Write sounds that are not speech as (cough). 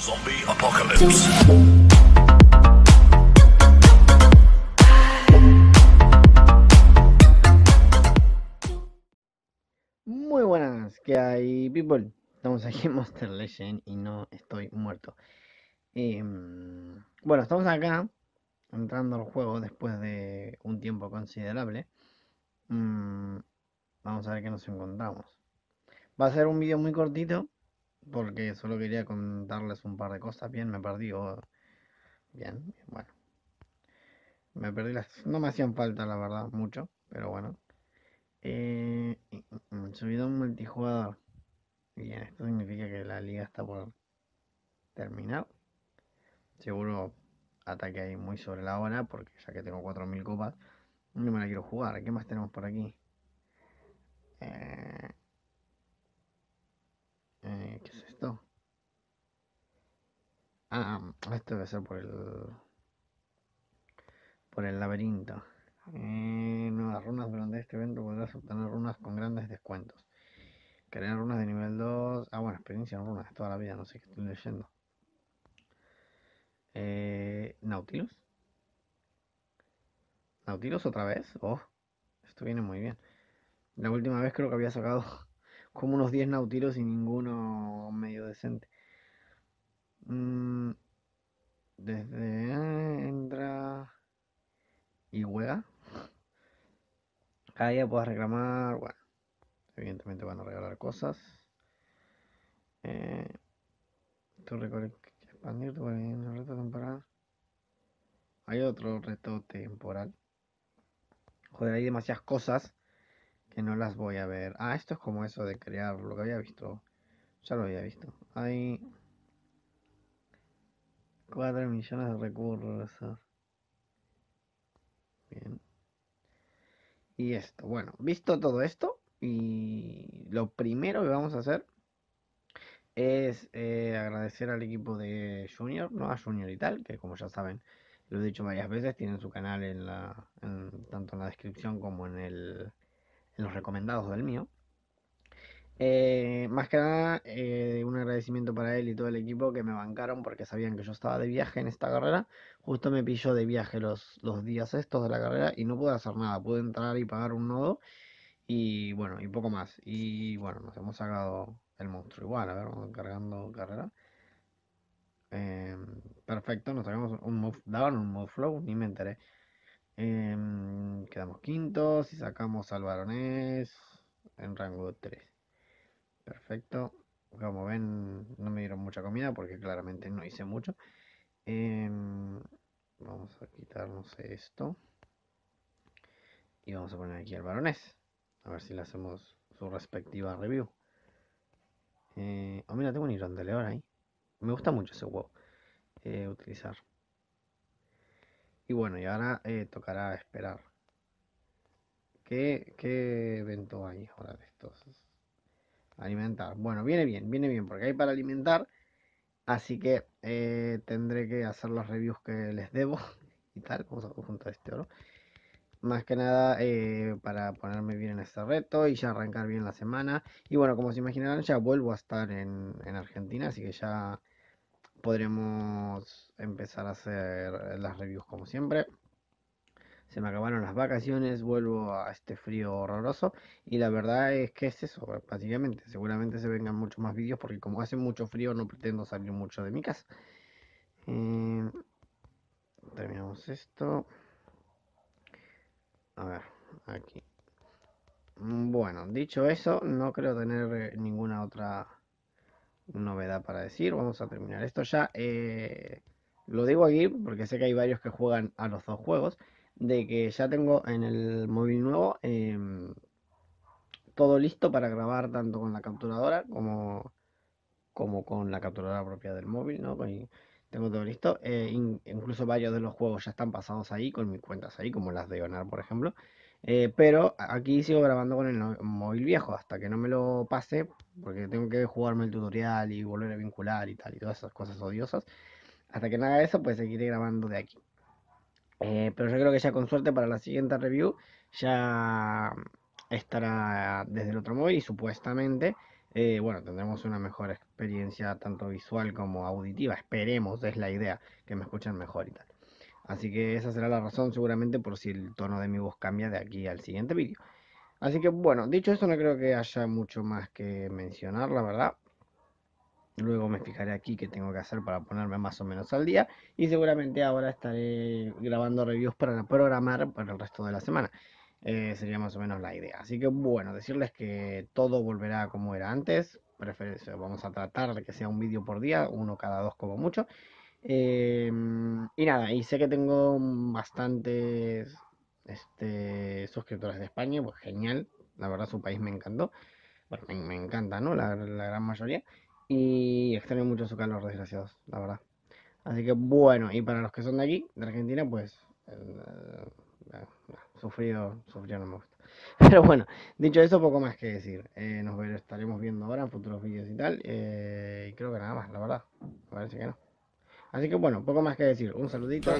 Zombie Apocalypse. Muy buenas, ¿qué hay, people? Estamos aquí en Monster Legend y no estoy muerto. Em, bueno, estamos acá entrando al juego después de un tiempo considerable. Mm, vamos a ver qué nos encontramos. Va a ser un vídeo muy cortito porque solo quería contarles un par de cosas. Bien, me perdí. o- Bien, bueno. Me perdí las... No me hacían falta, la verdad, mucho, pero bueno. Eh, mm, mm, subidón multijugador. Bien, esto significa que la liga está por terminar. Seguro ataque ahí muy sobre la hora, porque ya que tengo 4000 copas, no me la quiero jugar. ¿Qué más tenemos por aquí? Eh, eh, ¿qué es esto? Ah, esto debe ser por el por el laberinto. Eh, nuevas runas durante este evento podrás obtener runas con grandes descuentos. Crear runas de nivel 2. Ah, bueno, experiencia en runas toda la vida, no sé qué estoy leyendo. Eh, Nautilus. Nautilus otra vez. Oh, esto viene muy bien. La última vez creo que había sacado (laughs) como unos 10 Nautilus y ninguno medio decente. Mm, desde entra y juega. Cada día puedes reclamar. Bueno, evidentemente van a regalar cosas. Eh, tu récord expandir tu el reto temporal. Hay otro reto temporal. Joder, hay demasiadas cosas que no las voy a ver. Ah, esto es como eso de crear lo que había visto. Ya lo había visto. Hay 4 millones de recursos. Bien. Y esto, bueno, visto todo esto, y lo primero que vamos a hacer es eh, agradecer al equipo de Junior, no a Junior y tal, que como ya saben, lo he dicho varias veces, tienen su canal en la, en- tanto en la descripción como en el, en los recomendados del mío. Eh, más que nada, eh, un agradecimiento para él y todo el equipo que me bancaron porque sabían que yo estaba de viaje en esta carrera. Justo me pilló de viaje los, los días estos de la carrera y no pude hacer nada. Pude entrar y pagar un nodo y bueno, y poco más. Y bueno, nos hemos sacado el monstruo igual. A ver, vamos cargando carrera. Em, perfecto, nos sacamos un move, daban un move flow, ni me enteré. Quedamos quintos y sacamos al varonés en rango 3. Perfecto. Como ven, no me dieron mucha comida porque claramente no hice mucho. Em, vamos a quitarnos esto. Y vamos a poner aquí al varonés. A ver si le hacemos su respectiva review. Eh, oh, mira, tengo un Irón de León ahí. Me gusta mucho ese huevo. eh, utilizar. Y bueno, y ahora eh, tocará esperar. ¿Qué, qué evento hay ahora de estos? Alimentar. Bueno, viene bien, viene bien, porque hay para alimentar. Así que eh, tendré que hacer las reviews que les debo (laughs) y tal. Vamos a juntar este oro. Más que nada eh, para ponerme bien en este reto y ya arrancar bien la semana. Y bueno, como se imaginarán, ya vuelvo a estar en, en Argentina, así que ya podremos empezar a hacer las reviews como siempre. Se me acabaron las vacaciones, vuelvo a este frío horroroso y la verdad es que es eso, básicamente. Seguramente se vengan muchos más vídeos porque como hace mucho frío no pretendo salir mucho de mi casa. Eh, terminamos esto. A ver, aquí. Bueno, dicho eso, no creo tener eh, ninguna otra novedad para decir. Vamos a terminar esto ya. eh, lo digo aquí porque sé que hay varios que juegan a los dos juegos. De que ya tengo en el móvil nuevo em, todo listo para grabar tanto con la capturadora como, como con la capturadora propia del móvil, ¿no? Tengo todo listo. eh, in- incluso varios de los juegos ya están pasados ahí, con mis cuentas ahí, como las de Onar, por ejemplo. Eh, pero aquí sigo grabando con el móvil viejo hasta que no me lo pase, porque tengo que jugarme el tutorial y volver a vincular y tal, y todas esas cosas odiosas. Hasta que no haga eso, pues seguiré grabando de aquí. Eh, pero yo creo que ya con suerte para la siguiente review ya estará desde el otro móvil y supuestamente eh, bueno, tendremos una mejor experiencia tanto visual como auditiva. Esperemos, es la idea, que me escuchen mejor y tal. Así que esa será la razón seguramente por si el tono de mi voz cambia de aquí al siguiente vídeo. Así que bueno, dicho esto no creo que haya mucho más que mencionar, la verdad. Luego me fijaré aquí qué tengo que hacer para ponerme más o menos al día. Y seguramente ahora estaré grabando reviews para programar para el resto de la semana. Eh, sería más o menos la idea. Así que bueno, decirles que todo volverá como era antes. Vamos a tratar de que sea un vídeo por día, uno cada dos como mucho. Em, y nada, y sé que tengo bastantes este, suscriptores de España, pues genial. La verdad su país me encantó. Bueno, me, encanta, ¿no? La, la gran mayoría. Y extraño mucho su calor, desgraciados, la verdad. Así que bueno, y para los que son de aquí, de Argentina, pues eh, eh, sufrido, sufrido no me gusta. (laughs) Pero bueno, dicho eso, poco más que decir. Eh, nos estaremos viendo ahora en futuros vídeos y tal. y creo que nada más, la verdad. Parece que no. Así que bueno, poco más que decir. Un saludito.